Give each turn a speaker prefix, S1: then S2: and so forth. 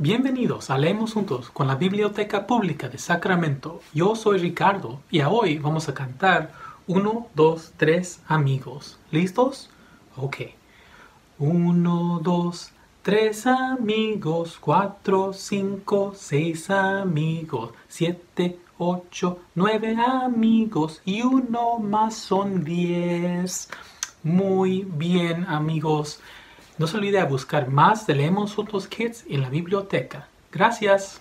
S1: Bienvenidos a Leemos Juntos con la Biblioteca Pública de Sacramento. Yo soy Ricardo y hoy vamos a cantar 1, 2, 3 amigos. ¿Listos? Ok. 1, 2, 3 amigos, 4, 5, 6 amigos, 7, 8, 9 amigos y uno más son 10. Muy bien amigos. No se olvide buscar más de Leemos Juntos Kids en la biblioteca. Gracias.